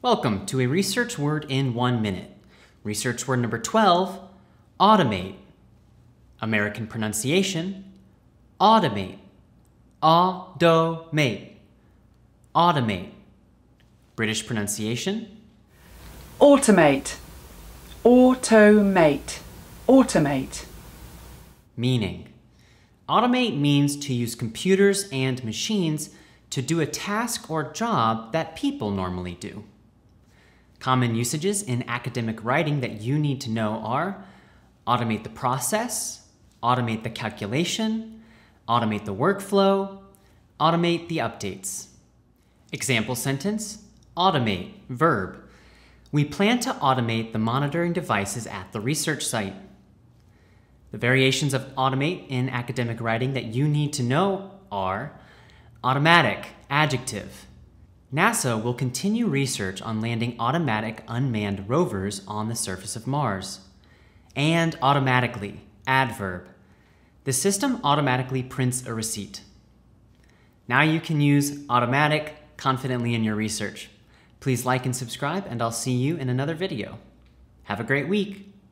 Welcome to a research word in one minute. Research word number 12 automate. American pronunciation automate. Automate. Automate. British pronunciation Automate. Automate. Automate. Meaning Automate means to use computers and machines to do a task or job that people normally do. Common usages in academic writing that you need to know are automate the process, automate the calculation, automate the workflow, automate the updates. Example sentence automate, verb. We plan to automate the monitoring devices at the research site. The variations of automate in academic writing that you need to know are automatic, adjective. NASA will continue research on landing automatic unmanned rovers on the surface of Mars. And automatically, adverb. The system automatically prints a receipt. Now you can use automatic confidently in your research. Please like and subscribe, and I'll see you in another video. Have a great week!